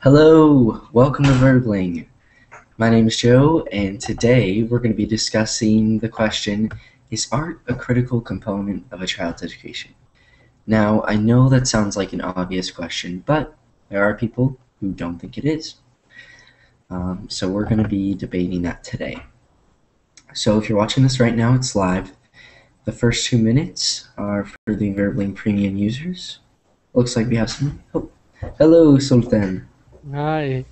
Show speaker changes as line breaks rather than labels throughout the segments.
Hello, welcome to Verbling. My name is Joe, and today we're going to be discussing the question Is art a critical component of a child's education? Now, I know that sounds like an obvious question, but there are people who don't think it is. Um, so we're going to be debating that today. So if you're watching this right now, it's live. The first two minutes are for the Verbling Premium users. Looks like we have some. Oh, hello, Sultan.
Hi,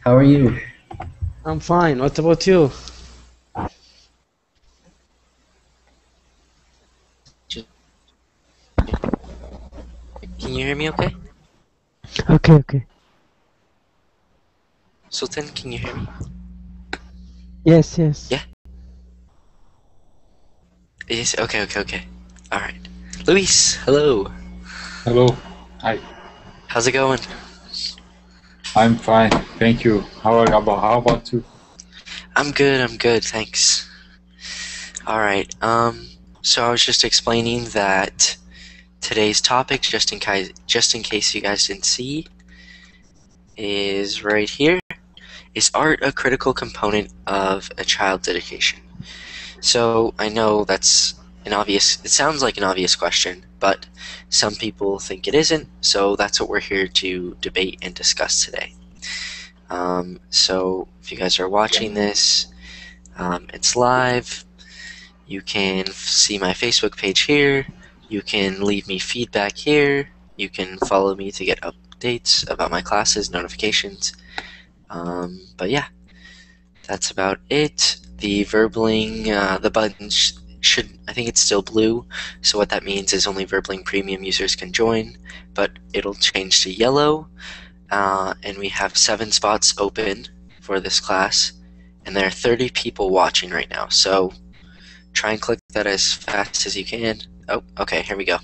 How are you?
I'm fine. What about you?
Can you hear me okay?
Okay, okay.
Sultan, can you hear me?
Yes, yes.
Yeah. Yes, okay, okay, okay. Alright. Luis, hello.
Hello. Hi.
How's it going?
I'm fine. Thank you. How about how about you?
I'm good, I'm good, thanks. Alright, um, so I was just explaining that today's topic, just in case, just in case you guys didn't see, is right here. Is art a critical component of a child's education? So I know that's an obvious, it sounds like an obvious question, but some people think it isn't, so that's what we're here to debate and discuss today. Um, so if you guys are watching this, um, it's live. You can see my Facebook page here. You can leave me feedback here. You can follow me to get updates about my classes, notifications. Um, but yeah, that's about it. The Verbling, uh, the button sh- should, I think it's still blue. So what that means is only Verbling Premium users can join, but it'll change to yellow. Uh, and we have seven spots open for this class, and there are 30 people watching right now. So try and click that as fast as you can. Oh, okay, here we go.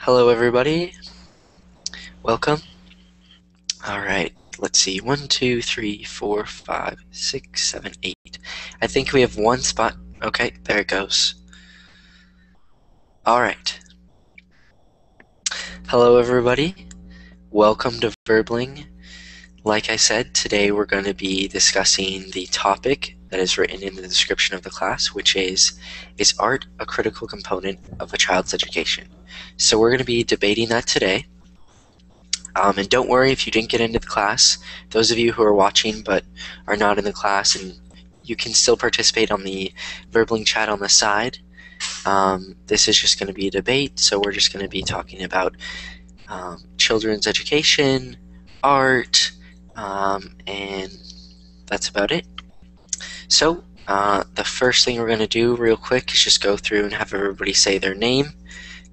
Hello, everybody. Welcome. All right, let's see. One, two, three, four, five, six, seven, eight. I think we have one spot. Okay, there it goes. All right. Hello, everybody. Welcome to Verbling. Like I said, today we're going to be discussing the topic that is written in the description of the class, which is Is art a critical component of a child's education? So we're going to be debating that today. Um, and don't worry if you didn't get into the class. Those of you who are watching but are not in the class, and you can still participate on the Verbling chat on the side. Um, this is just going to be a debate, so we're just going to be talking about um, children's education, art, um, and that's about it. So, uh, the first thing we're going to do real quick is just go through and have everybody say their name,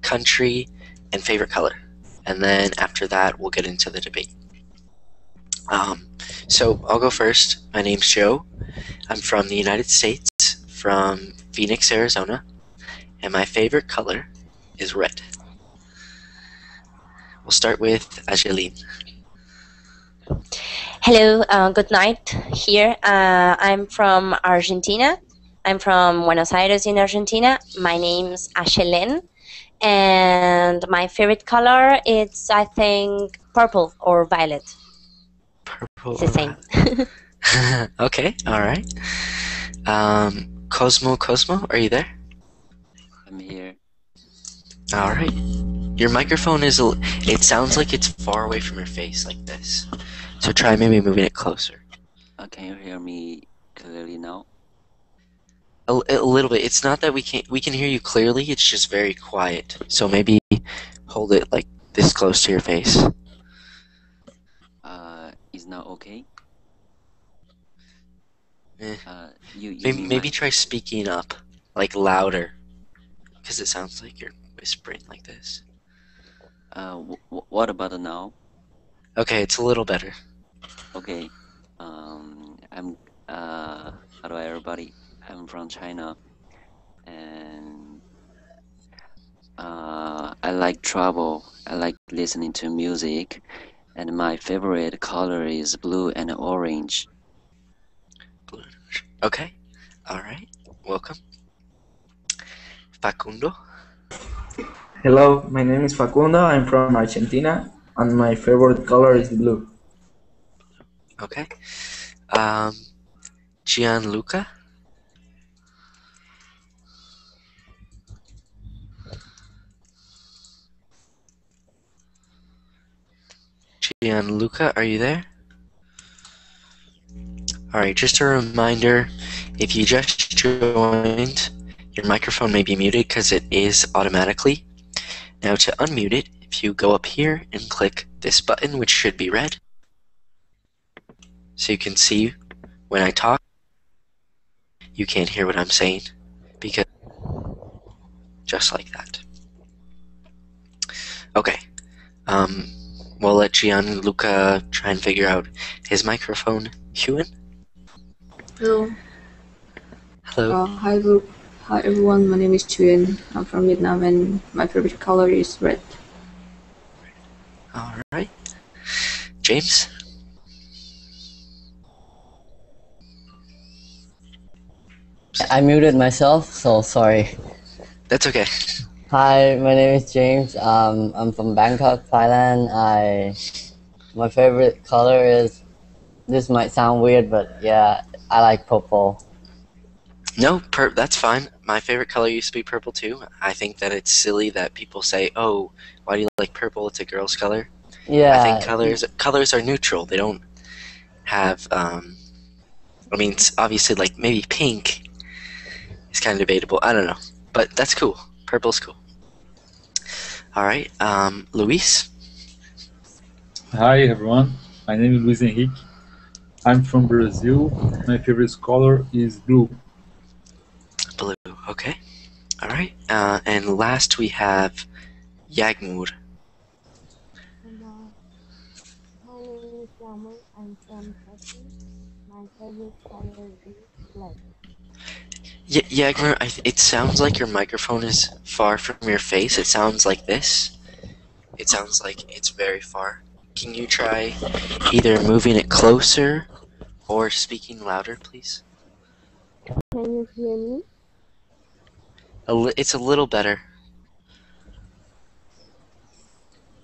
country, and favorite color. And then after that, we'll get into the debate. Um, so, I'll go first. My name's Joe. I'm from the United States, from Phoenix, Arizona, and my favorite color is red. We'll start with Angeline.
Hello, uh, good night. Here, uh, I'm from Argentina. I'm from Buenos Aires in Argentina. My name's Ashelen, and my favorite color is, I think, purple or violet.
Purple.
It's the same.
okay, all right. Um, Cosmo, Cosmo, are you there?
I'm here.
All right. Your microphone is. It sounds like it's far away from your face, like this. So try maybe moving it closer.
Uh, can you hear me clearly now?
A, a little bit. It's not that we can't. We can hear you clearly. It's just very quiet. So maybe hold it like this close to your face.
Uh, is now okay?
Eh.
Uh, you, you
Maybe maybe try speaking up, like louder, because it sounds like you're whispering like this.
Uh, w- w- what about now?
Okay, it's a little better.
Okay. Um, I'm uh, hello everybody. I'm from China, and uh, I like travel. I like listening to music, and my favorite color is blue and orange.
Blue. Okay. All right. Welcome. Facundo.
Hello, my name is Facundo. I'm from Argentina, and my favorite color is blue.
Okay. Um, Gianluca. Gianluca, are you there? Alright, just a reminder if you just joined, your microphone may be muted because it is automatically. Now, to unmute it, if you go up here and click this button, which should be red, so you can see when I talk, you can't hear what I'm saying because just like that. Okay. Um, we'll let Gianluca try and figure out his microphone. Hewan?
Hello.
Hello.
Uh, hi, group. Hi, everyone. My name is Chuyen. I'm from Vietnam, and my favorite color is red.
All right. James?
I muted myself, so sorry.
That's okay.
Hi, my name is James. Um, I'm from Bangkok, Thailand. I my favorite color is. This might sound weird, but yeah, I like purple.
No, per- that's fine. My favorite color used to be purple too. I think that it's silly that people say, "Oh, why do you like purple? It's a girl's color."
Yeah.
I think colors colors are neutral. They don't have. Um, I mean, it's obviously, like maybe pink is kind of debatable. I don't know, but that's cool. Purple's cool. All right, um, Luis.
Hi everyone, my name is Luis Henrique. I'm from Brazil. My favorite color is blue.
Blue. Okay. All right. Uh, and last we have Yagmur.
Hello. My name is Yamur. I'm from Turkey. My favorite color is black.
Y- Yagmur, I th- it sounds like your microphone is far from your face. It sounds like this. It sounds like it's very far. Can you try either moving it closer or speaking louder, please?
Can you hear me?
A li- it's a little better.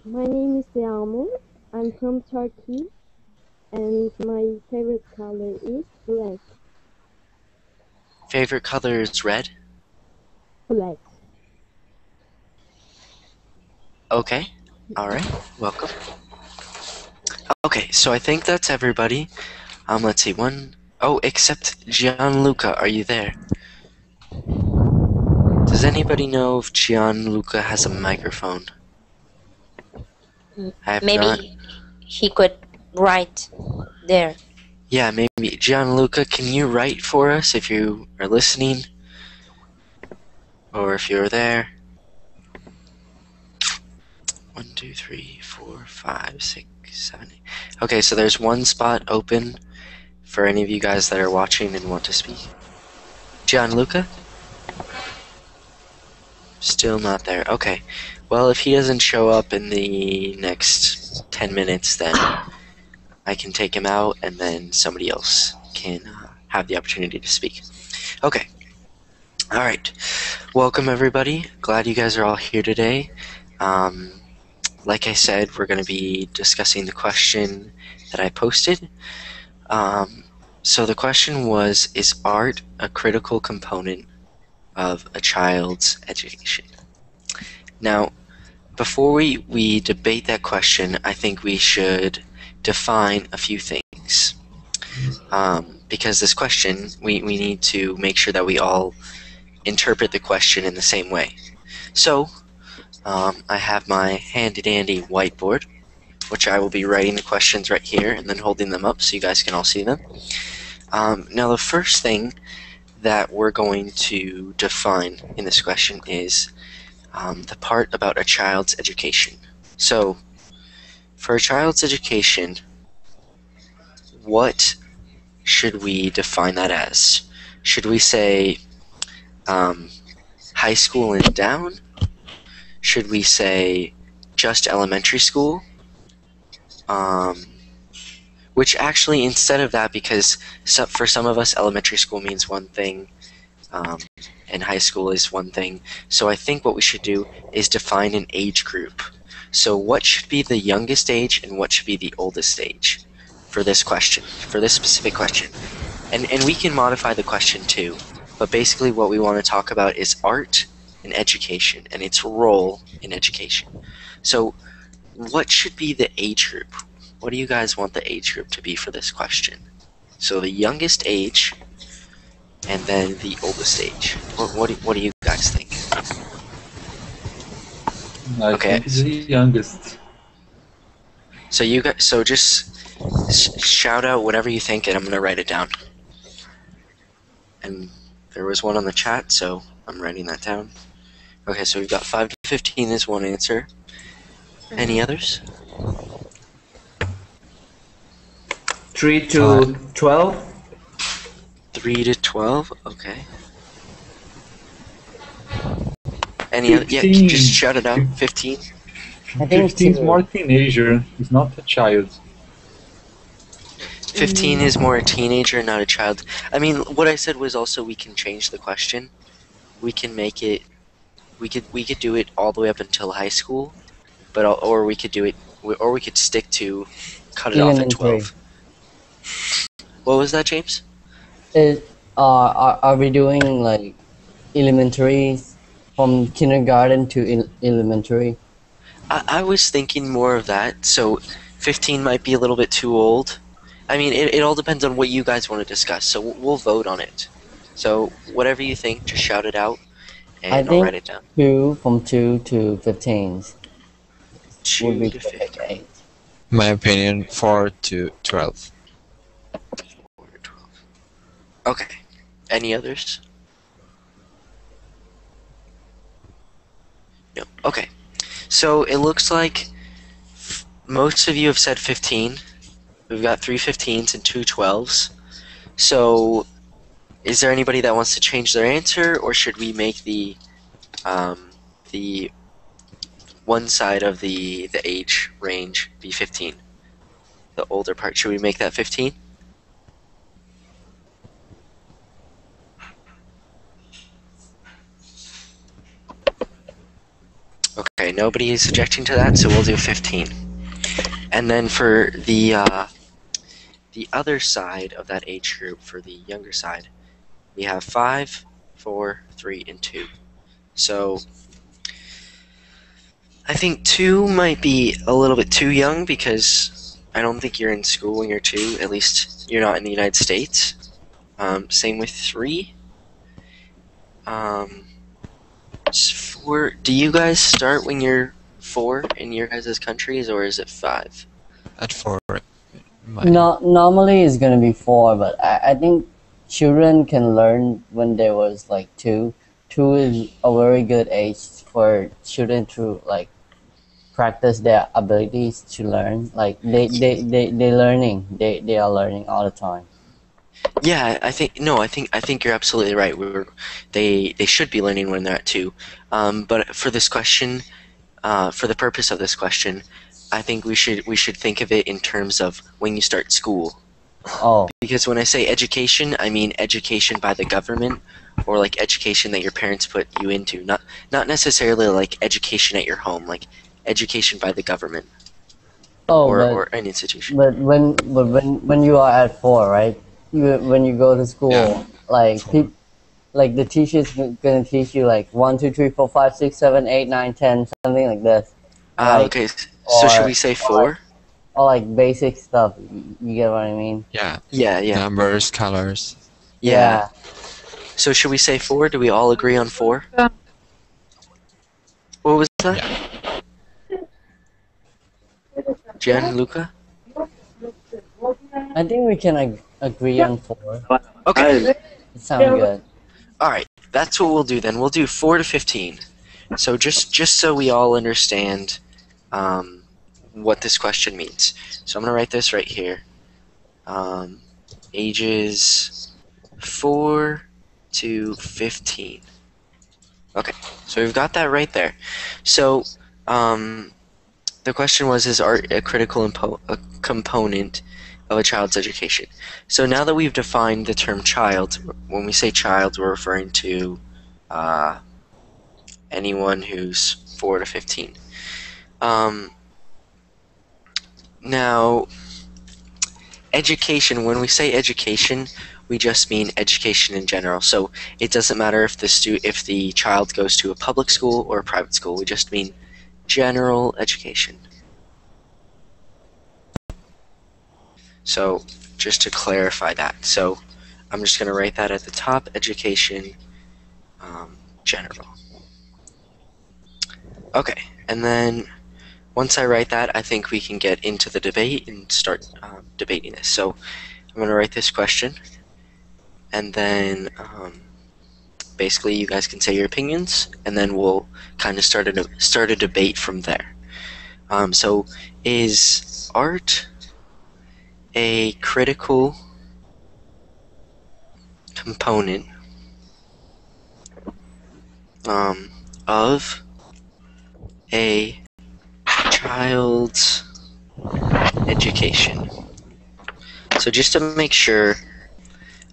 My name is Yamur. I'm from Turkey. And my favorite color is black.
Favorite color is red.
Black.
Okay. All right. Welcome. Okay, so I think that's everybody. Um, let's see. One oh, except Gianluca, are you there? Does anybody know if Gianluca has a microphone? I have
Maybe
not.
he could write there.
Yeah, maybe Gianluca. Can you write for us if you are listening, or if you're there? One, two, three, four, five, six, seven, eight. Okay, so there's one spot open for any of you guys that are watching and want to speak. Gianluca? Still not there. Okay. Well, if he doesn't show up in the next 10 minutes, then I can take him out and then somebody else can uh, have the opportunity to speak. Okay. All right. Welcome, everybody. Glad you guys are all here today. Um, like I said, we're going to be discussing the question that I posted. Um, so the question was Is art a critical component of a child's education? Now, before we, we debate that question, I think we should define a few things. Um, because this question, we, we need to make sure that we all interpret the question in the same way. So, um, I have my handy dandy whiteboard, which I will be writing the questions right here and then holding them up so you guys can all see them. Um, now, the first thing that we're going to define in this question is um, the part about a child's education. So, for a child's education, what should we define that as? Should we say um, high school and down? Should we say just elementary school? Um, which actually, instead of that, because for some of us, elementary school means one thing, um, and high school is one thing. So I think what we should do is define an age group. So what should be the youngest age and what should be the oldest age for this question, for this specific question? And and we can modify the question too. But basically what we want to talk about is art and education and its role in education. So what should be the age group? What do you guys want the age group to be for this question? So the youngest age and then the oldest age. What what do, what do you guys think?
I
Okay.
think the youngest.
So you guys, so just sh- shout out whatever you think, and I'm gonna write it down. And there was one on the chat, so I'm writing that down. Okay, so we've got five to fifteen is one answer. Any mm-hmm. others?
Three to twelve.
Three to twelve. Okay. Any other? Yeah, just shout it out. Fifteen.
I think
15 is
two.
more teenager. He's not a child.
15 is more a teenager, not a child. I mean, what I said was also we can change the question. We can make it. We could we could do it all the way up until high school, but or we could do it or we could stick to cut it off at
Elementary.
12. What was that, James?
Is, uh, are, are we doing like elementary from kindergarten to el- elementary?
I, I was thinking more of that. So 15 might be a little bit too old. I mean, it, it all depends on what you guys want to discuss. So we'll, we'll vote on it. So whatever you think, just shout it out, and
I
I'll
think
write it down.
two from two to fifteen would
Two
be
to 15.
My opinion, 4 to 12.
Four to 12. Okay. Any others? Okay. So it looks like most of you have said 15. We've got three 15s and two 12s. So is there anybody that wants to change their answer, or should we make the um, the one side of the the age range be 15? The older part. Should we make that 15? Okay, nobody is objecting to that, so we'll do 15. And then for the uh, the other side of that age group, for the younger side, we have 5, 4, 3, and 2. So I think 2 might be a little bit too young because I don't think you're in school when you're 2, at least you're not in the United States. Um, same with 3. Um, four. Do you guys start when you're four in your guys' countries, or is it five?
At 4. My,
No, normally it's gonna be four, but I, I think children can learn when they was like two. Two is a very good age for children to like practice their abilities to learn. Like they they they they learning. They they are learning all the time.
Yeah, I think no, I think I think you're absolutely right. We were, they they should be learning when they're at two. Um, but for this question, uh, for the purpose of this question, I think we should we should think of it in terms of when you start school.
Oh,
Because when I say education, I mean education by the government or like education that your parents put you into, not not necessarily like education at your home, like education by the government
oh,
or,
but
or an institution.
but when but when when you are at four, right? You when you go to school,
Yeah.
like peop, like the teacher's g- gonna teach you like one, two, three, four, five, six, seven, eight, nine, ten, something like this.
Uh,
like-
okay, s- so should we say
or
four?
Or like basic stuff. You get what I mean?
yeah,
Yeah, yeah,
numbers, colors.
yeah. So should we say four? Do we all agree on four? What was that? Gianluca?
I think we can ag- agree on four.
Okay.
It sounds good.
All right. That's what we'll do then. We'll do 4 to 15. So just just so we all understand um, what this question means. So I'm going to write this right here. Um, ages 4 to 15. Okay. So we've got that right there. So um, the question was is art a critical impo- a component of a child's education. So now that we've defined the term child, when we say child, we're referring to uh, anyone who's 4 to 15. Um, now, education, when we say education, we just mean education in general. So it doesn't matter if the stu- if the child goes to a public school or a private school. We just mean general education. So just to clarify that. So I'm just going to write that at the top, education um, general. Okay, and then once I write that, I think we can get into the debate and start um, debating this. So I'm going to write this question, and then um, basically you guys can say your opinions, and then we'll kind of start a start a debate from there. Um, so is art a critical component um, of a child's education. So just to make sure,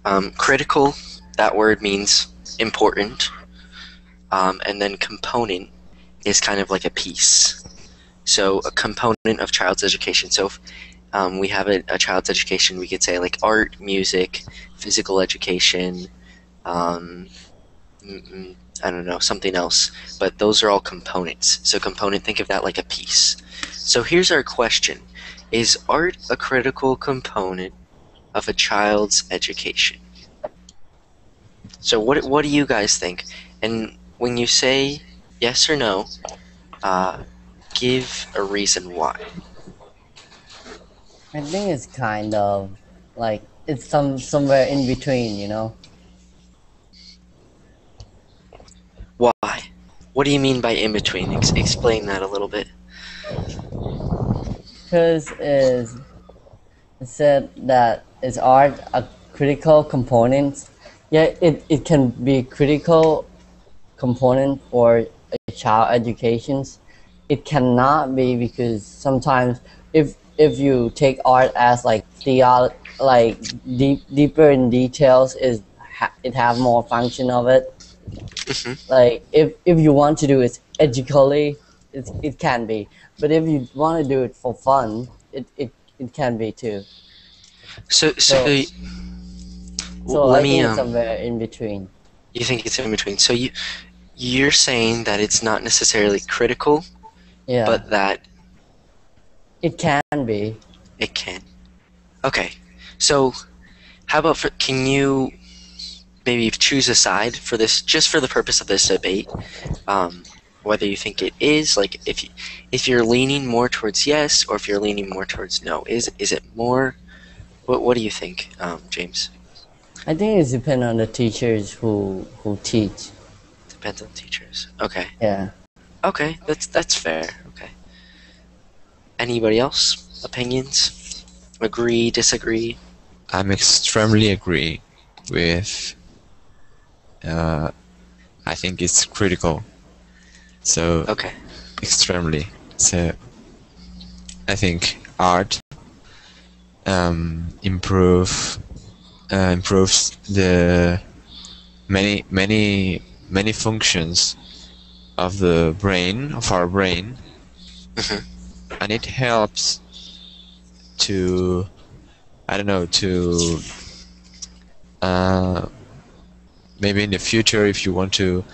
um, critical, that word means important, um, and then component is kind of like a piece. So a component of child's education. So if um, we have a, a, child's education, we could say like art, music, physical education, um, I don't know, something else. But those are all components. So component, think of that like a piece. So here's our question. Is art a critical component of a child's education? So what, what do you guys think? And when you say yes or no, uh, give a reason why.
I think it's kind of like it's some somewhere in between, you know.
Why? What do you mean by in between? Ex explain that a little bit.
Because is it said that is art a critical component? Yeah, it, it can be critical component for a child educations. It cannot be because sometimes if if you take art as like theo like deep deeper in details is ha it have more function of it.
Mm-hmm.
like if if you want to do it educally it, it can be. But if you want to do it for fun it, it, it can be too.
So so,
so, so
let
I
me
think it's
um,
somewhere in between.
you think it's in between. So you you're saying that it's not necessarily critical
yeah.
but that
it can be
it can okay so how about for can you maybe choose a side for this, just for the purpose of this debate. Um, whether you think it is like if you, if you're leaning more towards yes or if you're leaning more towards no. Is is it more? What what do you think, um, James?
I think it depends on the teachers who who teach.
Depends on teachers. Okay.
Yeah.
Okay, that's that's fair. Anybody else? Opinions? Agree? Disagree?
I'm extremely agree with uh, I think it's critical. So
okay,
extremely. So I think art um, improve uh, improves the many many many functions of the brain of our brain,
Mhm.
And it helps to I don't know to uh, maybe in the future if you want to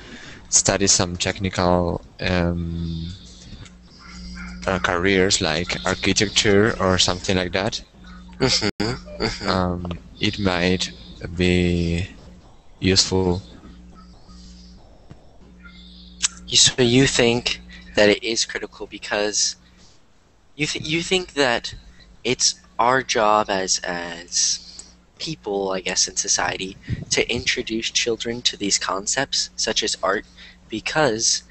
study some technical um, uh, careers like architecture or something like that
Mhm, mhm.
um, it might be useful
So you think that it is critical because you th- you think that it's our job as as people, I guess, in society to introduce children to these concepts such as art because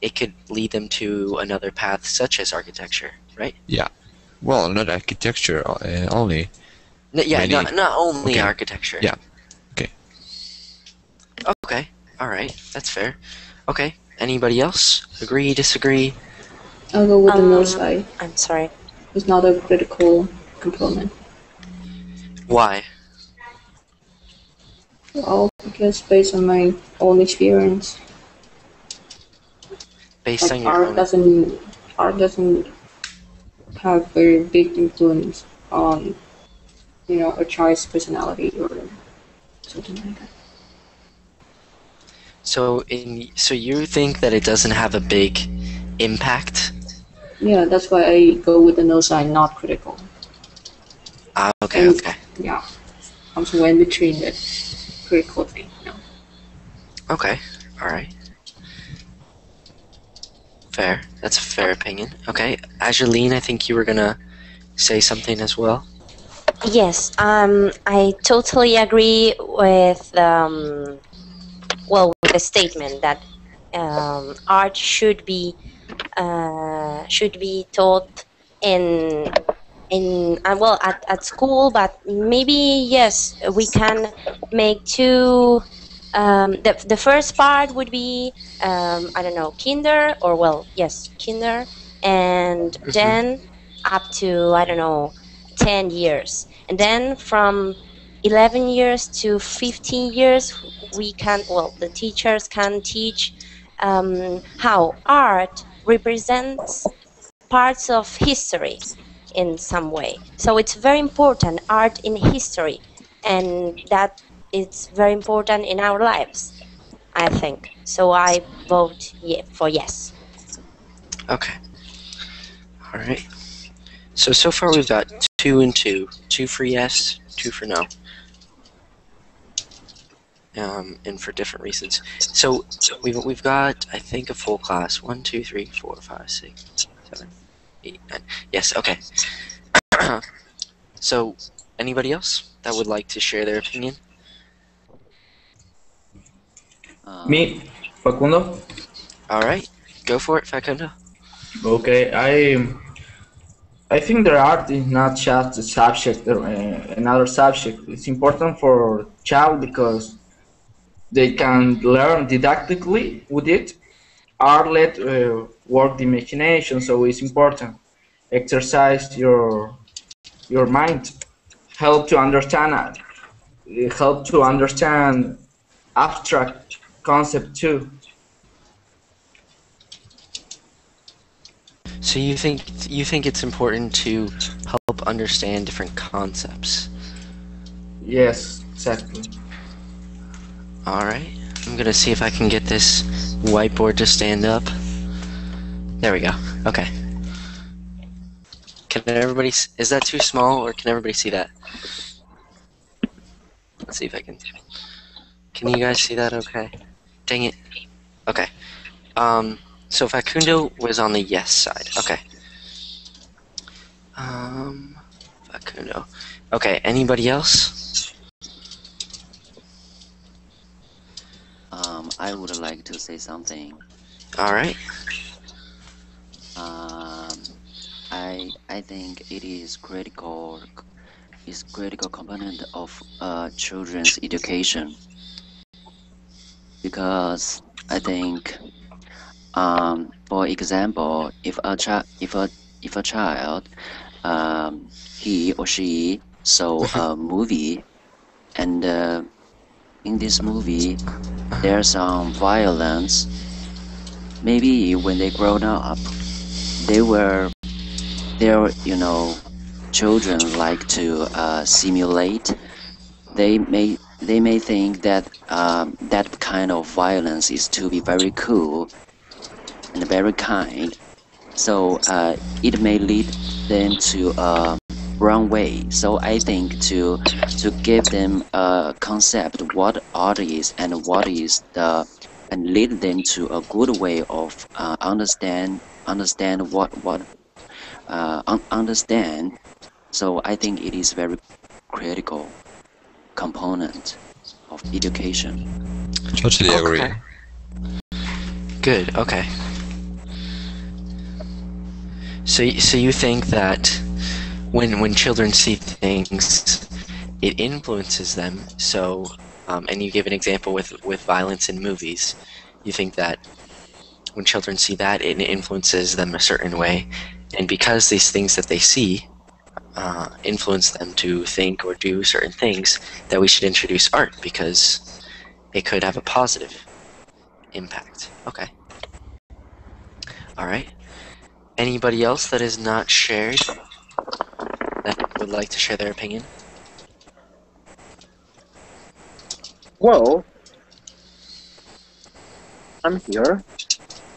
it could lead them to another path such as architecture, right?
yeah well not architecture uh, only
N- yeah,
Many-
not not only
okay.
architecture.
Yeah. Okay.
Okay. All right. That's fair. Okay. Anybody else? Agree? Disagree?
I'll go with the no
Um,
side.
I'm sorry.
It's not a critical component.
Why?
Well, because based on my own experience,
Based
like
on your
art
own.
doesn't art doesn't have very big influence on you know a child's personality or something like that.
So in so you think that it doesn't have a big impact?
Yeah, that's why I go with the no sign, not critical.
Ah, okay,
And-
okay,
Yeah, I'm somewhere in between the critical thing. You
okay. All right. Fair. That's a fair opinion. Okay, Ageline, I think you were gonna say something as well.
Yes, um, I totally agree with um, well with the statement that um, art should be uh, should be taught in in uh, well at, at school, but maybe yes we can make two. Um, the, the first part would be um, I don't know kinder or well yes kinder and then up to I don't know 10 years and then from 11 years to 15 years we can well the teachers can teach um, how art represents parts of history in some way so it's very important art in history and that it's very important in our lives i think so i vote yeah, for yes
Okay. All right. So so far we've got two and two. Two for yes, two for no. Um, and for different reasons. So we've we've got I think a full class. One, two, three, four, five, six, seven, eight, nine. Yes. Okay. so anybody else that would like to share their opinion?
Uh,
Me, Facundo.
All right. Go for it, Facundo.
Okay, I I think the art is not just a subject or uh, another subject. It's important for child because they can learn didactically with it. Art let uh, work the imagination, so it's important. Exercise your your mind, help to understand it, help to understand abstract concept too.
So you think you think it's important to help understand different concepts?
Yes, exactly.
All right. I'm gonna see if I can get this whiteboard to stand up. There we go. Okay. Can everybody? Is that too small, or can everybody see that? Let's see if I can. Can you guys see that? Okay. Dang it. Okay. Um. So Facundo was on the yes side. Okay. Um. Facundo. Okay. Anybody else?
Um, I would like to say something.
All right.
Um, I I think it is critical is critical component of uh, children's education because I think um, for example if a child if a if a child um, he or she saw a movie and uh, in this movie there's some violence. Maybe when they grown up they were their you know children like to uh, simulate. They may they may think that um, that kind of violence is to be very cool and very kind. So uh, it may lead them to a wrong way so i think to to give them a concept what art is and what is the and lead them to a good way of uh, understand understand what what uh, un- understand so i think it is very critical component of education
Totally agree.
Okay. Good. Okay. So, so you think that when when children see things, it influences them. So, um, and you give an example with with violence in movies. You think that when children see that, it influences them a certain way, and because these things that they see uh, influence them to think or do certain things, that we should introduce art because it could have a positive impact. Okay. All right. Anybody else that is not shared would like to share their opinion?
Well, I'm here.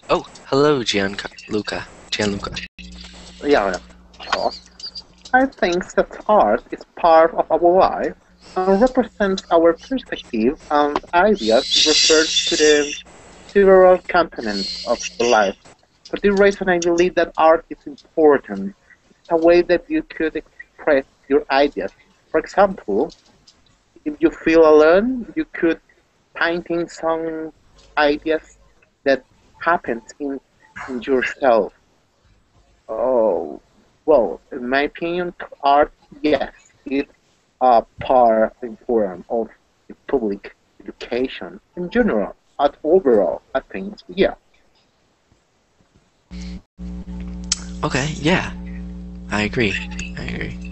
Oh, hello, Gianluca. Gianluca.
Yeah, yeah. I think that art is part of our life and represents our perspective and ideas refers to the several components of life. For this reason, I believe that art is important. It's a way that you could express your ideas. For example, if you feel alone, you could painting some ideas that happens in, in yourself. Oh, well, in my opinion, art, yes, it's a uh, part important of the public education in general. At overall, I think, yeah.
Okay, yeah. I agree. I agree.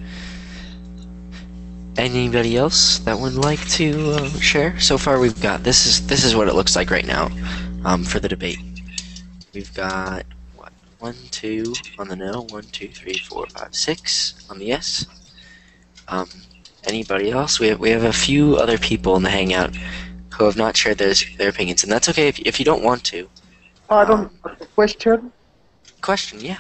Anybody else that would like to uh, share? So far, we've got this is this is what it looks like right now um, for the debate. We've got what one, two on the no, one, two, three, four, five, six on the yes. Um, anybody else? We have we have a few other people in the hangout who have not shared their their opinions, and that's okay if if you don't want to.
Pardon, question.
Question, yeah.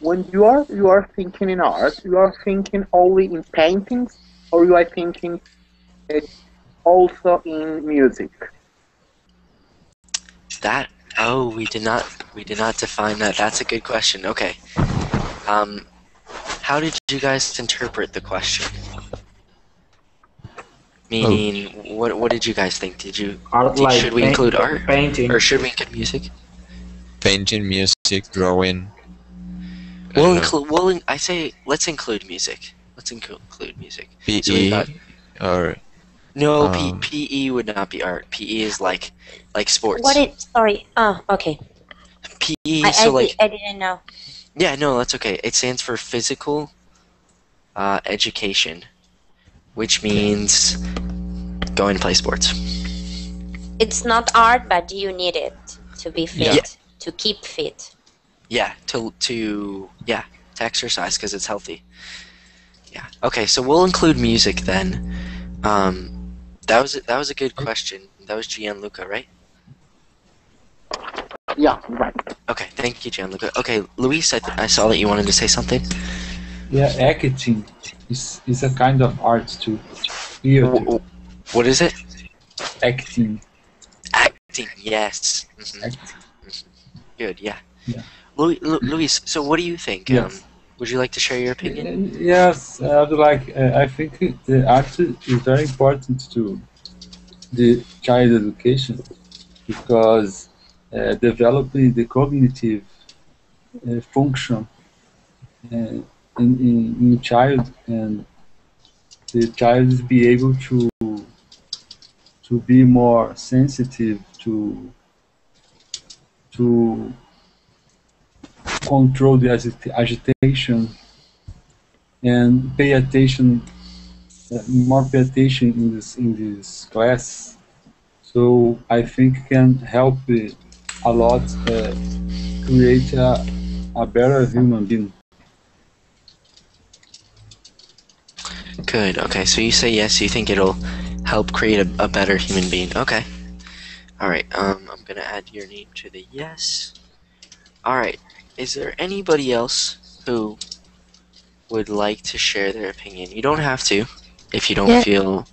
When you are you are thinking in art, you are thinking only in paintings, or you are thinking uh, also in music.
That oh, we did not we did not define that. That's a good question. Okay. Um, how did you guys interpret the question? Meaning, what what did you guys think? Did you
Art
did-
like
should we
paint-
include art
painting.
or should we include music?
Painting, music, drawing. I
We'll include. We'll. In, I say let's include music. Let's include include music.
PE
So we got-
or
No,
Um,
P, PE would not be art. PE is like like sports.
What it? Sorry. Oh, okay.
PE?
I,
so
I,
like
I didn't know.
Yeah, no, that's okay. It stands for physical uh, education, which means going to play sports.
It's not art, but you need it to be fit,
Yeah.
to keep fit.
Yeah, to to yeah to exercise because it's healthy. Yeah. Okay, so we'll include music then. Um, that was a, that was a good question. That was Gianluca, right?
Yeah, right.
Okay, thank you, Gianluca. Okay, Luis, I, th- I saw that you wanted to say something.
Yeah, acting is, is a kind of art too. Theater.
What is it?
Acting.
Acting, yes. Mhm. Mhm. Good, yeah.
Yeah.
Louis, Lu- Luis, so what do you think?
Yes.
Um, would you like to share your opinion?
Yes, I would like. Uh, I think the art is very important to the child education because uh, developing the cognitive uh, function uh, in, in, in child and the child is be able to to be more sensitive to to control the agita- agitation and pay attention uh, more pay attention in this in this class so i think can help uh, a lot uh, create a, a better human being
Good. Okay, so you say yes. You think it'll help create a, a better human being. Okay. All right. Um, I'm gonna add your name to the yes. All right. Is there anybody else who would like to share their opinion? You don't have to, if you don't
Yeah.
feel.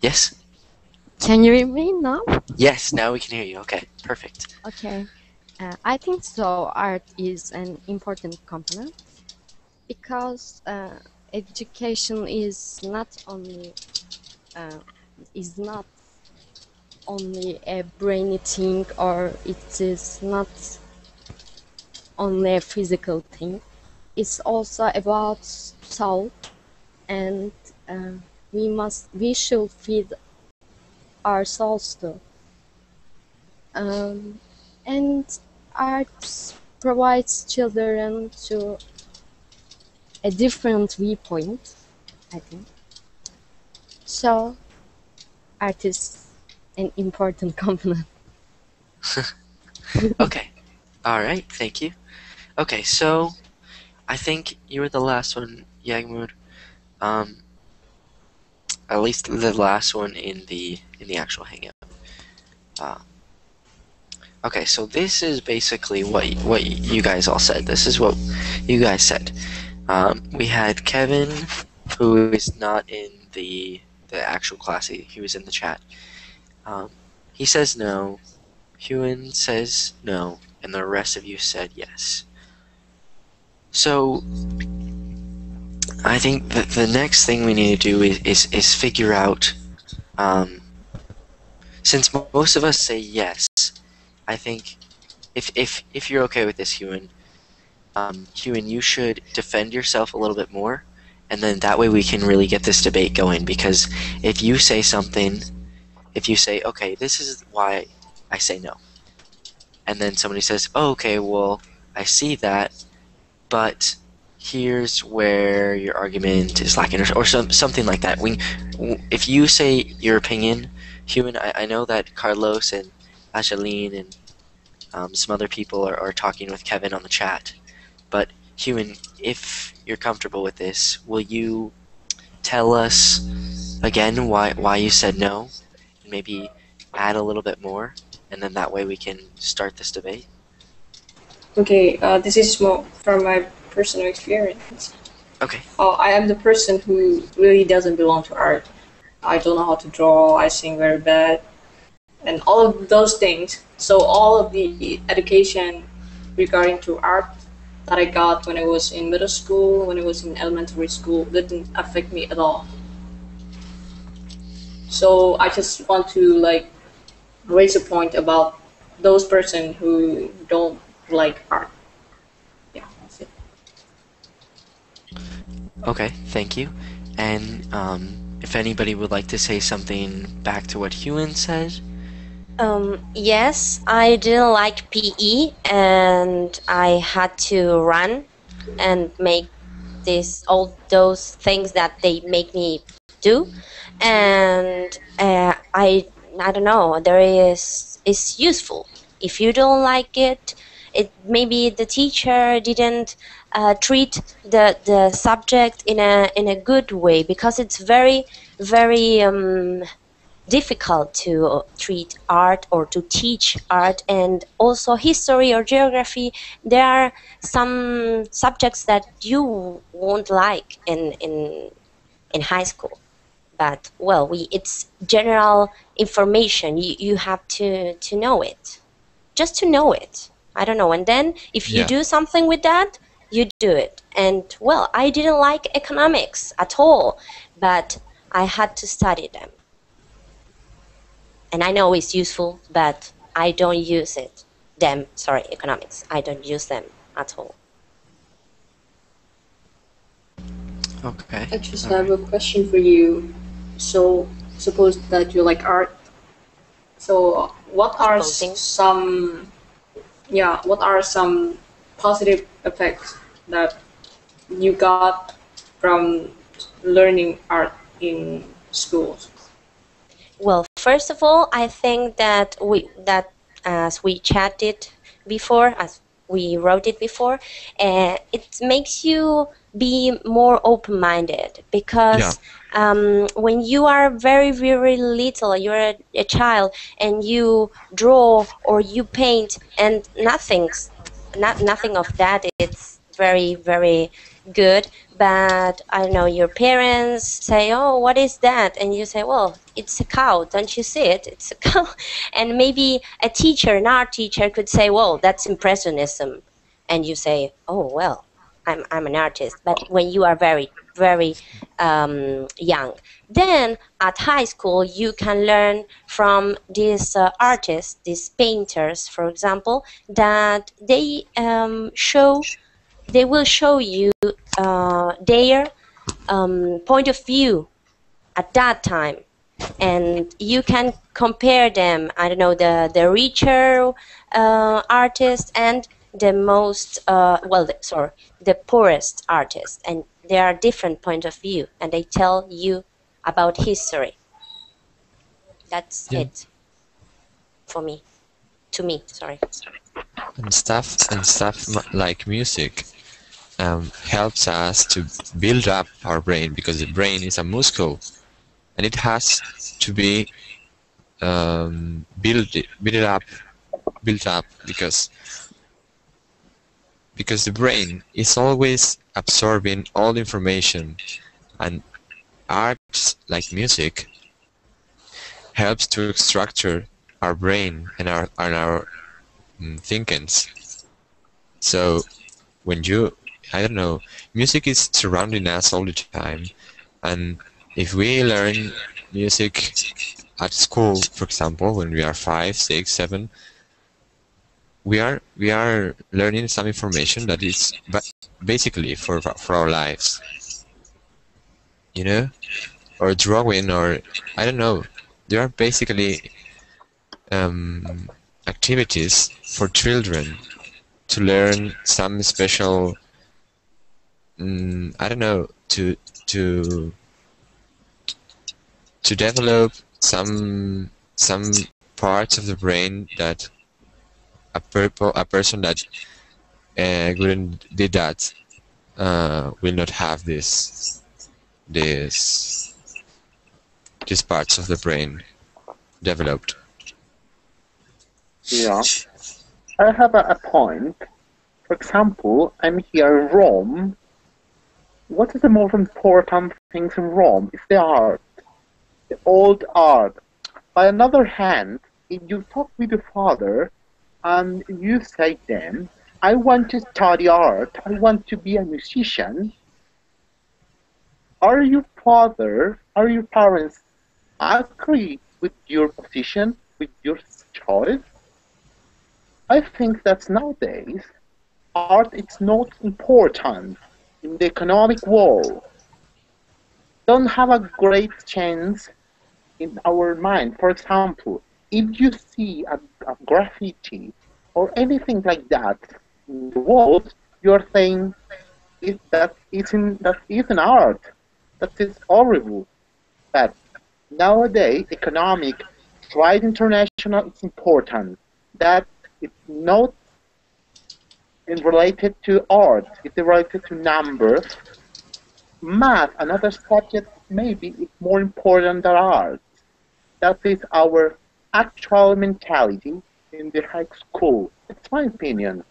Yes.
Can you hear me now?
Yes. Now we can hear you. Okay. Perfect.
Okay. Uh, I think so. Art is an important component because uh, education is not only uh, is not only a brainy thing or it is not only a physical thing. It's also about soul, and uh, we must we should feed our souls too. Um, and art provides children to a different viewpoint, I think. So, art is an important component.
okay. All right. Thank you. Okay, so I think you were the last one, Yagmur. Um, at least the last one in the in the actual hangout. Uh, okay, so this is basically what what you guys all said. This is what you guys said. Um, we had Kevin, who is not in the the actual class. He, he was in the chat. Um, he says no. Hewan says no, and the rest of you said yes. So I think the, the next thing we need to do is, is, is figure out, um, since most of us say yes, I think if, if, if you're okay with this, Hewan, um, Hewan, you should defend yourself a little bit more, and then that way we can really get this debate going. Because if you say something, if you say, okay, this is why I say no, and then somebody says, oh, okay, well, I see that, but here's where your argument is lacking, or, or some, something like that. We, if you say your opinion, Hewan, I, I know that Carlos and Ashaline and um, some other people are, are talking with Kevin on the chat, but Hewan, if you're comfortable with this, will you tell us again why why you said no, and maybe add a little bit more, and then that way we can start this debate.
Okay, uh, this is more from my personal experience.
Okay.
Uh, I am the person who really doesn't belong to art. I don't know how to draw. I sing very bad, and all of those things. So all of the education regarding to art that I got when I was in middle school, when I was in elementary school, didn't affect me at all. So I just want to like raise a point about those person who don't like art. Yeah, that's it.
Okay, thank you. And um, if anybody would like to say something back to what Hewan said,
Um, yes, I didn't like PE and I had to run and make this all those things that they make me do, and uh, I I don't know there is it's useful. If you don't like it, it maybe the teacher didn't uh, treat the the subject in a in a good way because it's very very um, difficult to treat art or to teach art and also history or geography. There are some subjects that you won't like in in in high school. But well we it's general information. You, you have to to know it. Just to know it i don't know and then if you
Yeah.
do something with that you do it and well i didn't like economics at all but i had to study them and I know it's useful, but I don't use it. Them, sorry, economics. I don't use them at all.
okay.
I just have a question for you. So, suppose that you like art. So, what are
Supposing.
some, yeah, what are some positive effects that you got from learning art in schools?
Well, first of all, I think that we that as we chatted before, as we wrote it before, uh, it makes you be more open-minded because um, when you are very very little, you're a, a child, and you draw or you paint, and nothing's not nothing of that. It's very very good but I don't know, your parents say, "Oh, what is that?" and you say, "Well, it's a cow. Don't you see it? It's a cow." And maybe a teacher, an art teacher, could say, "Well, that's impressionism," and you say, "Oh, well, I'm I'm an artist." But when you are very very um, young, then at high school you can learn from these uh, artists, these painters, for example, that they um, show they will show you uh, their um, point of view at that time. And you can compare them i don't know the the richer uh, artist and the most uh, well the, sorry the poorest artist. And there are different point of view and they tell you about history. That's
Yeah.
it. For me. To me sorry.
And stuff and stuff like music um, helps us to build up our brain because the brain is a muscle and it has to be um, built built up built up because because the brain is always absorbing all information and arts like music helps to structure our brain and our and our mm, thinkings. So when you, I don't know, music is surrounding us all the time, and if we learn music at school, for example, when we are five, six, seven, we are we are learning some information that is basically for for our lives. You know, or drawing, or I don't know. There are basically um, activities for children to learn some special mm, I don't know to to to develop some some parts of the brain that a purple a person that uh, wouldn't did that uh, will not have this this these parts of the brain developed.
Yeah. I have a, a point. For example, I'm here Rome. What is the most important thing in Rome? It's the art. The old art. By another hand, if you talk with your father and you say to them, I want to study art, I want to be a musician, are your father, are your parents agree with your position, with your choice? I think that nowadays art is not important in the economic world. Don't have a great chance in our mind. For example, if you see a, a graffiti or anything like that in the world, you're saying it, that isn't that isn't art. That is horrible. But nowadays, economic, trade international is important. That it's not in related to art, it's related to numbers. Math, another subject, maybe is more important than art. That is our actual mentality in the high school. It's my opinion.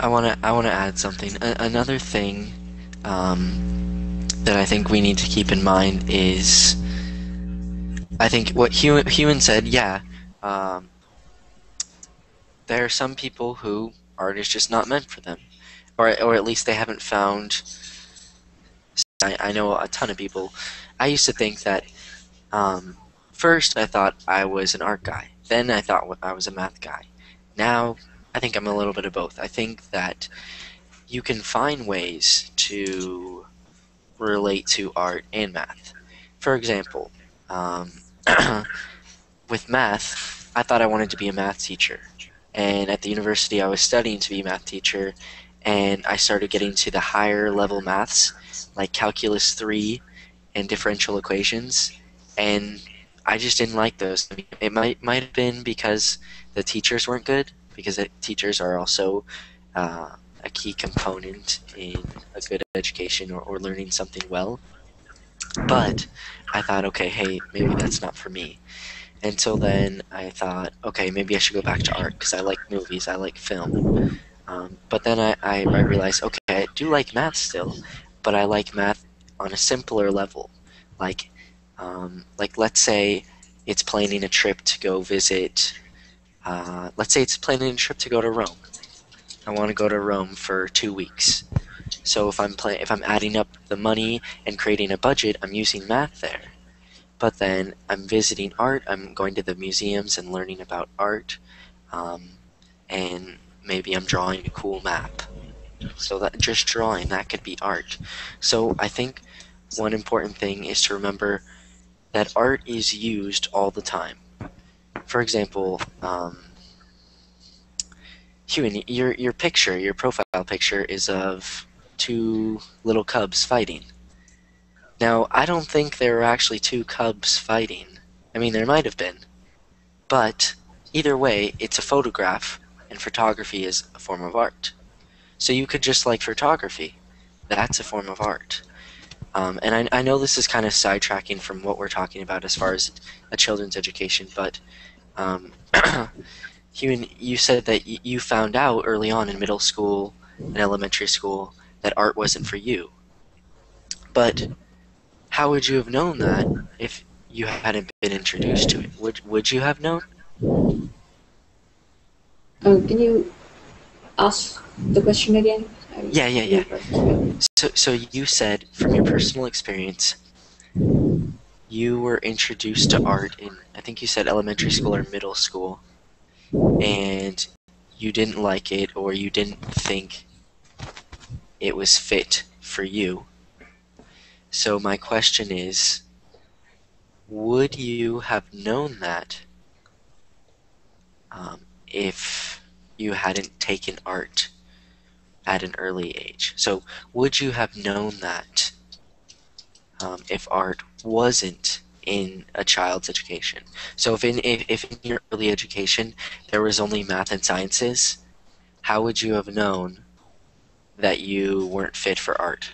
I want to I want to add something. A- another thing um, that I think we need to keep in mind is I think what Hewan said. Yeah, um, there are some people who art is just not meant for them, or or at least they haven't found. I, I know a ton of people. I used to think that um, first I thought I was an art guy. Then I thought I was a math guy. Now I think I'm a little bit of both. I think that you can find ways to relate to art and math. For example, um, with math, I thought I wanted to be a math teacher. And at the university, I was studying to be a math teacher, and I started getting to the higher level maths, like calculus 3 and differential equations, and I just didn't like those. It might might have been because the teachers weren't good, because the teachers are also uh, a key component in a good education or, or learning something well. But I thought, okay, hey, maybe that's not for me. Until then, I thought, okay, maybe I should go back to art because I like movies, I like film. Um, but then I, I, I realized, okay, I do like math still, but I like math on a simpler level. Like, um, like let's say it's planning a trip to go visit. Uh, let's say it's planning a trip to go to Rome. I want to go to Rome for two weeks. So if I'm if I'm adding up the money and creating a budget, I'm using math there. But then I'm visiting art. I'm going to the museums and learning about art, um, and maybe I'm drawing a cool map. So that just drawing that could be art. So I think one important thing is to remember that art is used all the time. for example, um, Hewan, your your picture, your profile picture is of two little cubs fighting. Now, I don't think there were actually two cubs fighting. I mean, there might have been. But either way, it's a photograph, and photography is a form of art. So you could just like photography. That's a form of art. Um, and I, I know this is kind of sidetracking from what we're talking about as far as a children's education, but um, You said that y- you found out early on in middle school and elementary school that art wasn't for you. But how would you have known that if you hadn't been introduced to it? Would would you have known?
Um, can you ask the question again?
Yeah, yeah, yeah. So so you said from your personal experience you were introduced to art in I think you said elementary school or middle school and you didn't like it or you didn't think it was fit for you. So my question is would you have known that um, if you hadn't taken art at an early age? So would you have known that um, if art wasn't in a child's education? So if in if, if in your early education there was only math and sciences, how would you have known that you weren't fit for art?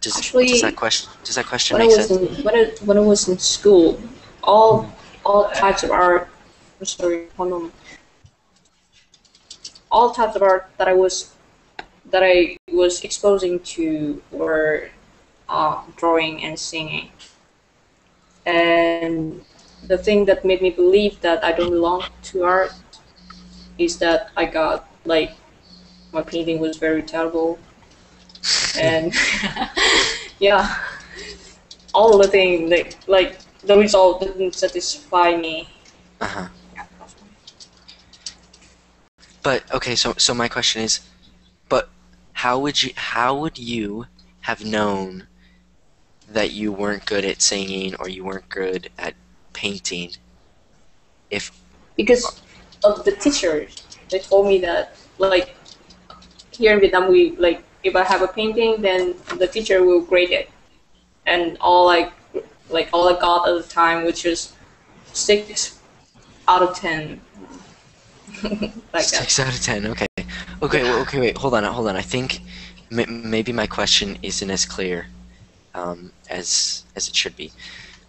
Does,
Actually,
does that question does that question
when
make sense?
in when I, when I was in school, all all types of art. I'm sorry, one moment. All types of art that I was that I was exposing to were uh, drawing and singing. And the thing that made me believe that I don't belong to art is that I got like my painting was very terrible and yeah all the thing like like the result didn't satisfy me
Uh-huh. But okay, so so my question is, but how would you how would you have known that you weren't good at singing or you weren't good at painting if
because of the teachers they told me that like here in Vietnam we like if I have a painting then the teacher will grade it and all I like all I got at the time which was six out of ten like that.
Six out of ten. Okay. Okay. Well, okay. Wait. Hold on. Hold on. I think m- maybe my question isn't as clear um, as as it should be.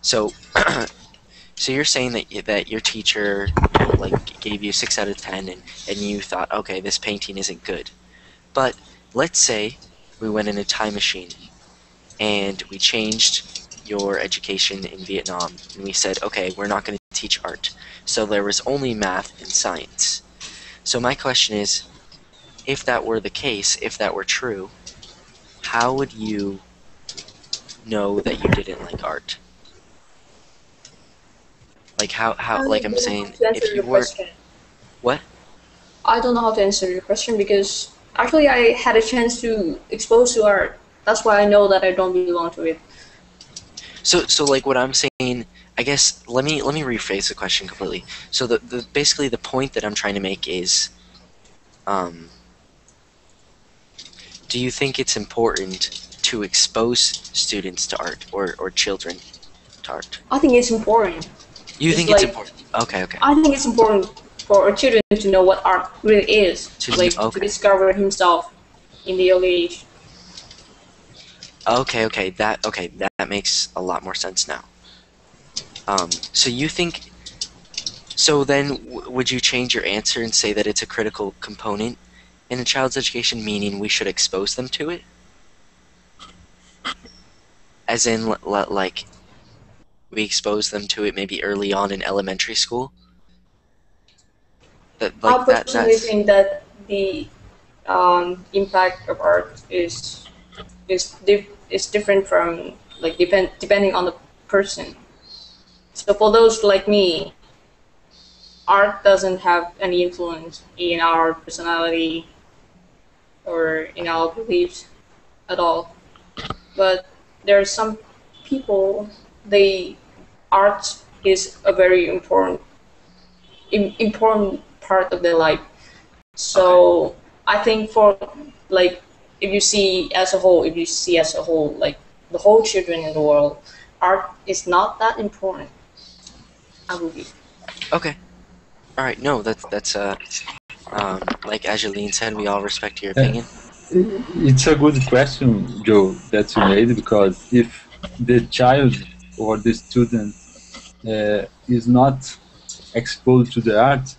So, so you're saying that y- that your teacher like gave you six out of ten, and and you thought, okay, this painting isn't good. But let's say we went in a time machine, and we changed your education in Vietnam, and we said, okay, we're not going to teach art. So there was only math and science. So my question is, if that were the case, if that were true, how would you know that you didn't like art? Like how how like I'm saying, if you were
question.
what?
I don't know how to answer your question because actually I had a chance to expose to art. That's why I know that I don't belong to it.
So so like what I'm saying, I guess let me let me rephrase the question completely. So the, the basically the point that I'm trying to make is, um, do you think it's important to expose students to art or or children to art?
I think it's important.
You
It's
think it's
like-
important? Okay, okay.
I think it's important for our children to know what art really is,
To-
like to discover himself in the early age.
Okay, okay, that okay, that, that makes a lot more sense now. Um, so you think? So then, w- would you change your answer and say that it's a critical component in a child's education, meaning we should expose them to it? As in, like, we expose them to it maybe early on in elementary school. That
I
like that.
personally
That's
think that the um, impact of art is is is different from like depend depending on the person. So for those like me, art doesn't have any influence in our personality or in our beliefs at all. But there are some people they art is a very important important part of their life. So I think for like if you see as a whole, if you see as a whole, like the whole children in the world, art is not that important. I believe.
Okay. All right. No, that's that's uh, um, like Angeline said, we all respect your opinion.
It's a good question, Joe, that you made because if the child or the student uh, is not exposed to the art,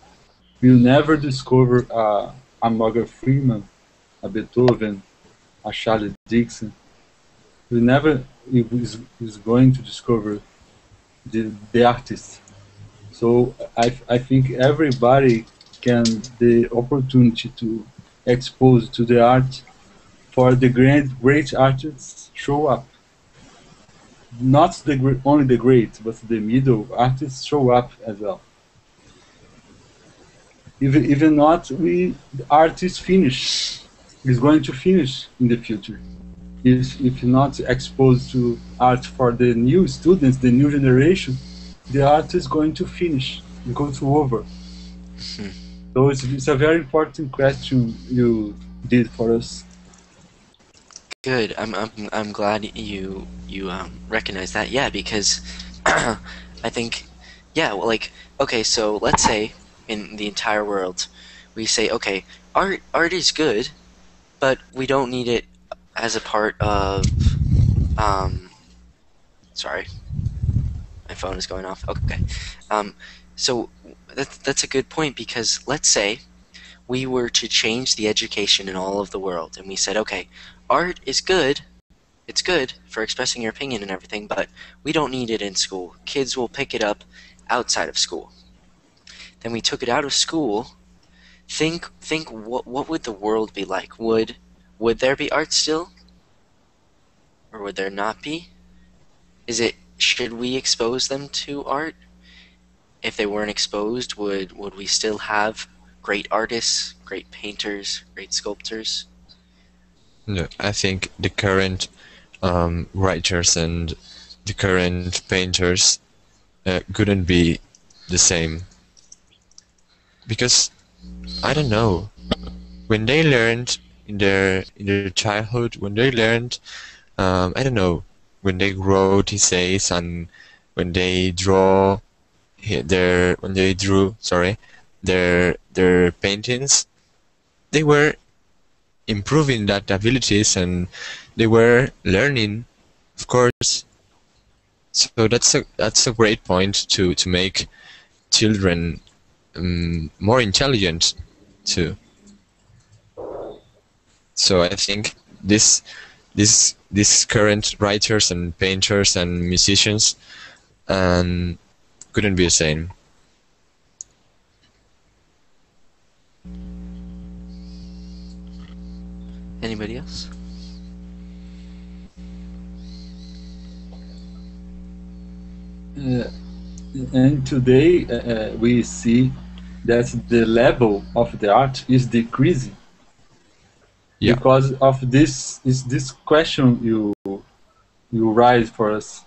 will never discover uh, a Morgan Freeman, a Beethoven, a Charles Dickens. Will never is, is going to discover the, the artist. So I, I think everybody can the opportunity to expose to the art for the great great artists show up. Not the only the great, but the middle artists show up as well. Even even not we the artist finish is going to finish in the future. If if not exposed to art for the new students, the new generation, the art is going to finish, go to over. Hmm. So it's, it's a very important question you did for us.
Good. I'm I'm I'm glad you you um recognize that. Yeah, because I think yeah, well, like okay, so let's say in the entire world we say okay, art art is good, but we don't need it as a part of um sorry. My phone is going off. Okay. Um so that's that's a good point because let's say we were to change the education in all of the world and we said okay art is good it's good for expressing your opinion and everything but we don't need it in school. Kids will pick it up outside of school. Then we took it out of school. Think think what what would the world be like? Would would there be art still? Or would there not be? Is it should we expose them to art if they weren't exposed, would would we still have great artists, great painters, great sculptors?
No, I think the current um, writers and the current painters uh, couldn't be the same because I don't know when they learned in their in their childhood when they learned um, I don't know when they wrote essays and when they draw their when they drew sorry their their paintings they were improving that abilities and they were learning of course. So that's a that's a great point to to make children um, more intelligent too. So i think this this this current writers and painters and musicians and couldn't be the same.
Anybody else?
Uh, and today uh, uh, we see that the level of the art is decreasing
Yeah.
because of this is this question you you raise for us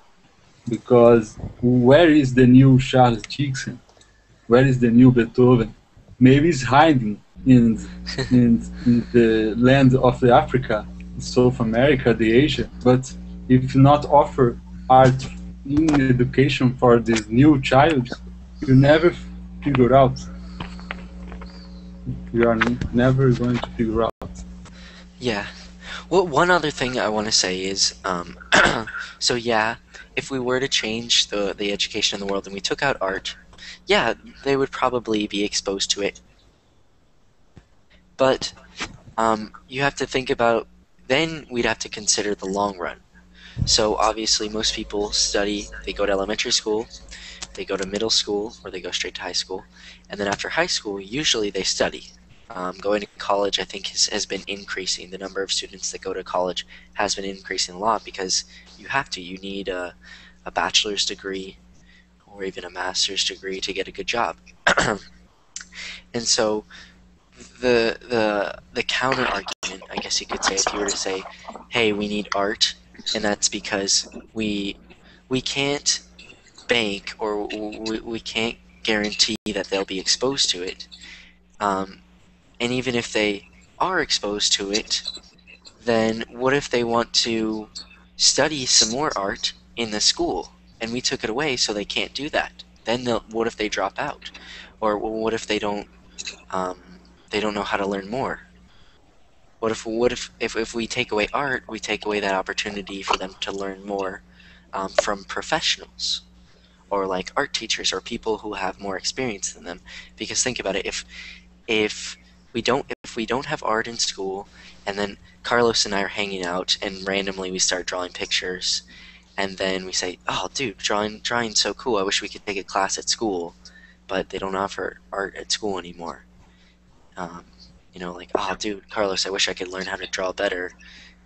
because where is the new Charles Dickens? Where is the new Beethoven? Maybe it's hiding in in, in the land of the Africa South America the Asia. But if not offer art in education for this new child you never figure out. You are never going to figure out.
Yeah. Well, one other thing I want to say is, um, so yeah, if we were to change the the education in the world and we took out art, yeah, they would probably be exposed to it. But um, you have to think about then we'd have to consider the long run. So obviously, most people study. They go to elementary school, they go to middle school, or they go straight to high school, and then after high school, usually they study. Um, going to college, I think, has, has been increasing. The number of students that go to college has been increasing a lot because you have to. You need a, a bachelor's degree or even a master's degree to get a good job. and so the the the counter argument, I guess you could say, if you were to say, "Hey, we need art," and that's because we we can't bank or we, we can't guarantee that they'll be exposed to it. Um, and even if they are exposed to it, then what if they want to study some more art in the school and we took it away so they can't do that? Then what if they drop out? Or what if they don't um, they don't know how to learn more? What if what if, if if we take away art, we take away that opportunity for them to learn more um, from professionals or like art teachers or people who have more experience than them? Because think about it, if if we don't if we don't have art in school and then Carlos and I are hanging out and randomly we start drawing pictures and then we say, "Oh, dude, drawing drawing's so cool. I wish we could take a class at school." But they don't offer art at school anymore. Um, you know, like, "Oh, dude, Carlos, I wish I could learn how to draw better.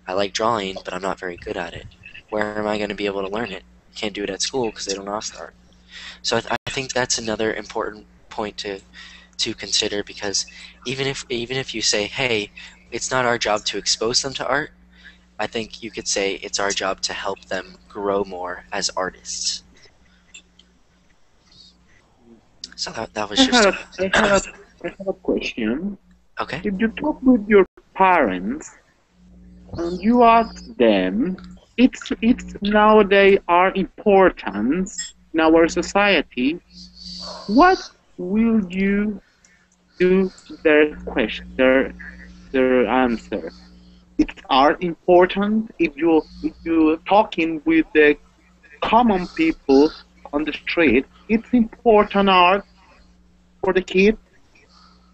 I like drawing, but I'm not very good at it. Where am I going to be able to learn it? Can't do it at school because they don't offer art." So I, th- I think that's another important point to to consider because even if even if you say, "Hey, it's not our job to expose them to art," I think you could say it's our job to help them grow more as artists. So that, that was
I
just
have, I have, I have a question.
okay.
If you talk with your parents and you ask them, it's it's nowadays are important in our society. What will you do their question, their their answer? It's art important if you if you talking with the common people on the street. It's important art for the kids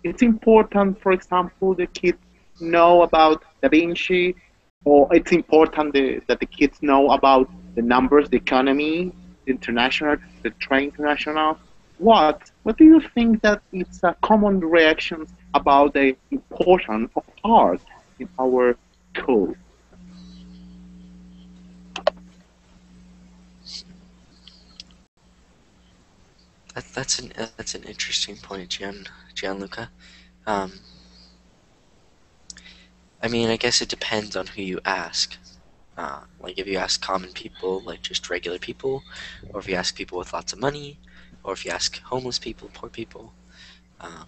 it's important, for example, the kids know about Da Vinci, or it's important the, that the kids know about the numbers, the economy, the international, the trade international. What? What do you think that it's a common reaction about the importance of art in our school?
That, that's an that's an interesting point, Gian Gianluca. Um, I mean, I guess it depends on who you ask. Uh, like if you ask common people, like just regular people, or if you ask people with lots of money, or if you ask homeless people, poor people. Um,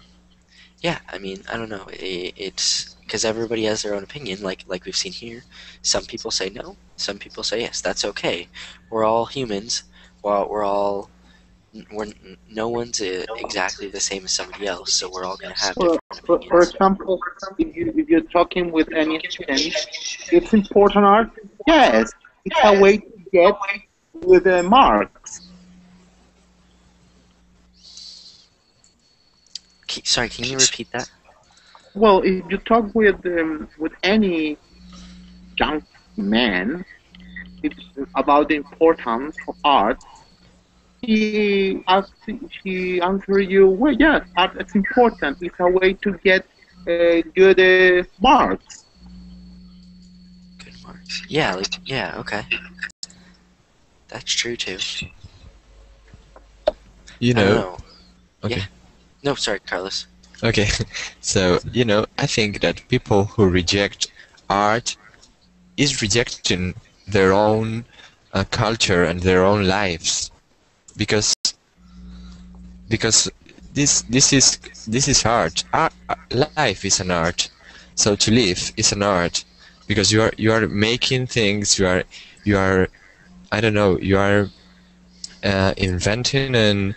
yeah, I mean, I don't know. It, it's because everybody has their own opinion. Like like we've seen here, some people say no, some people say yes. That's okay. We're all humans. Well, we're all we're no one's uh, exactly the same as somebody else, so we're all gonna have
For,
different
for, for example, if, you, if you're talking with any student, it's important art. Yes, it's a way to get with the marks.
Sorry, can you repeat that?
Well, if you talk with um, with any young man it's about the importance of art, he asks, he answer you, well, yes, art is important. It's a way to get uh, good uh, marks.
Good marks. Yeah, like yeah, okay. That's true too.
You
I don't
know.
know.
Okay.
Yeah. No, sorry, Carlos.
Okay, so you know, I think that people who reject art is rejecting their own uh, culture and their own lives, because because this this is this is art. Art life is an art, so to live is an art, because you are you are making things. You are you are I don't know. You are uh, inventing and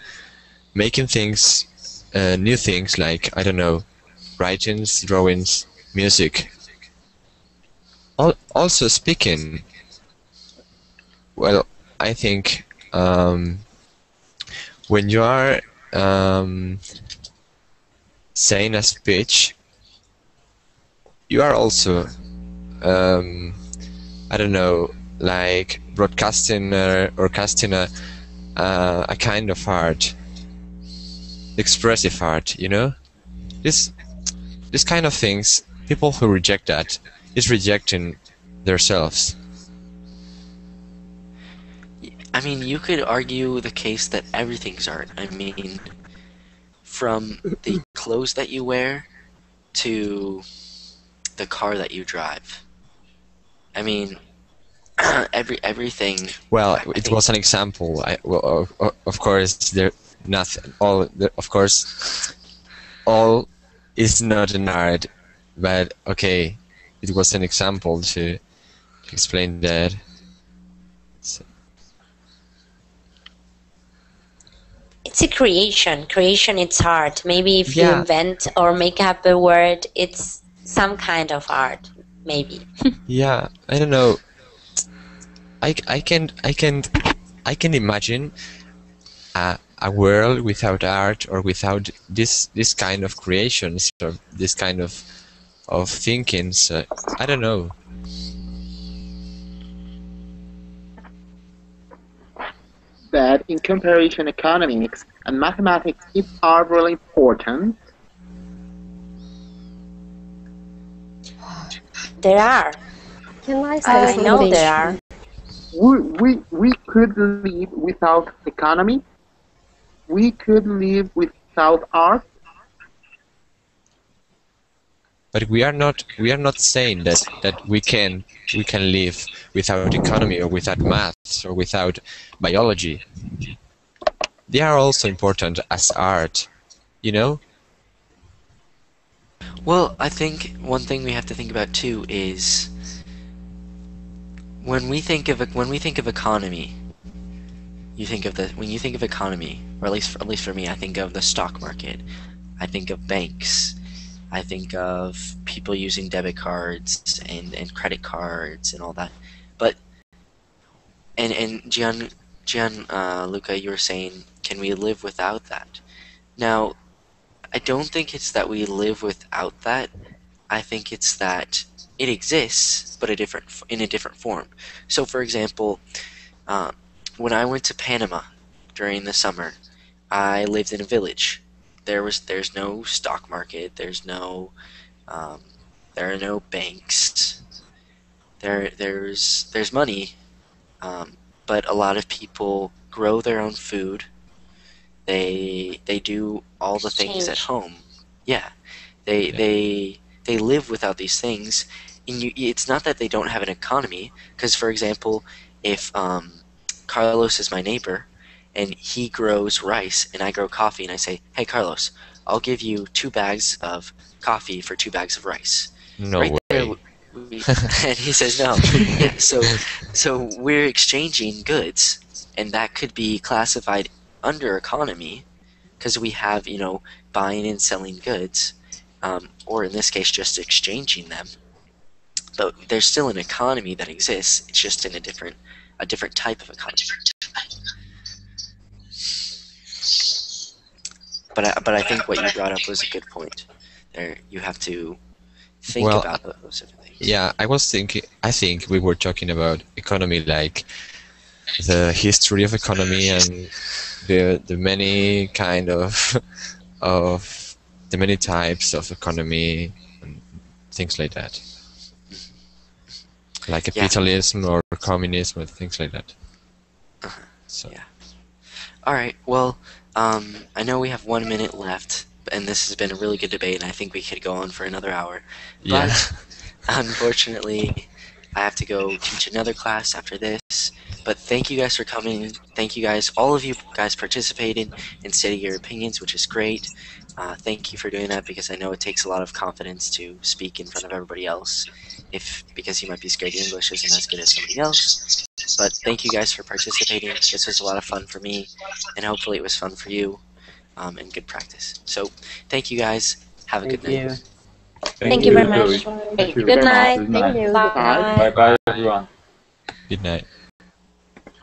making things uh, new things like I don't know, writings, drawings, music. Al- also speaking. Well, I think um, when you are um, saying a speech, you are also um, I don't know, like broadcasting uh, or casting a uh, a kind of art expressive art you know this this kind of things people who reject that is rejecting themselves
I mean, you could argue the case that everything's art. I mean, from the clothes that you wear to the car that you drive. I mean, every everything.
Well,
I
it was an example. I, well, of, of- of course, there nothing. All of course, all is not an art, but okay, it was an example to, explain that. So,
It's a creation. Creation, it's art. Maybe if you invent or make up a word, it's some kind of art. Maybe.
yeah, I don't know. I, I can I can I can imagine a, a world without art or without this this kind of creations or this kind of of thinking. So uh, I don't know.
That in comparison, economics and mathematics is are really important.
There are.
Can I say
I know
something?
there are.
We, we, we could live without economy. We could live without art.
But we are not we are not saying that, that we can we can live without economy or without maths or without biology. They are also important as art, you know?
Well, I think one thing we have to think about too is when we think of when we think of economy, you think of the when you think of economy, or at least at least for me, I think of the stock market. I think of banks. I think of people using debit cards and, and credit cards and all that. But and and Gian Gian uh, Luca, you were saying, can we live without that? Now, I don't think it's that we live without that. I think it's that it exists, but a different in a different form. So, for example, uh, when I went to Panama during the summer, I lived in a village. There was there's no stock market. There's no um, there are no banks. There there's there's money, um, but a lot of people grow their own food. They they do all the things at home. Yeah, they they they live without these things, and you, it's not that they don't have an economy. Because for example, if um, Carlos is my neighbor, and he grows rice and I grow coffee, and I say, "Hey Carlos, I'll give you two bags of coffee for two bags of rice."
No
right
way.
there, we- and he says no. Yeah, so so we're exchanging goods, and that could be classified under economy because we have you know buying and selling goods, um, or in this case just exchanging them. But there's still an economy that exists. It's just in a different a different type of economy. But I, but I think what you brought up was a good point. There, you have to think
Well,
about those different things.
Yeah, I was thinking. I think we were talking about economy, like the history of economy and the the many kind of of the many types of economy and things like that, like
Yeah.
capitalism or communism and things like that.
Uh-huh.
So
Yeah. All right. Well, um, I know we have one minute left, and this has been a really good debate, and I think we could go on for another hour.
yeah,
But unfortunately, I have to go teach another class after this. But thank you guys for coming. Thank you guys, all of you guys participated and stated your opinions, which is great. Uh, thank you for doing that because I know it takes a lot of confidence to speak in front of everybody else, if because you might be scared your English isn't as good as somebody else. But thank you guys for participating. This was a lot of fun for me, and hopefully it was fun for you, um, and good practice. So thank you guys. Have a
Thank
good night.
you.
Thank you very much.
Thank you
Good
very much.
night.
Good night.
Bye.
Bye bye, everyone.
good night.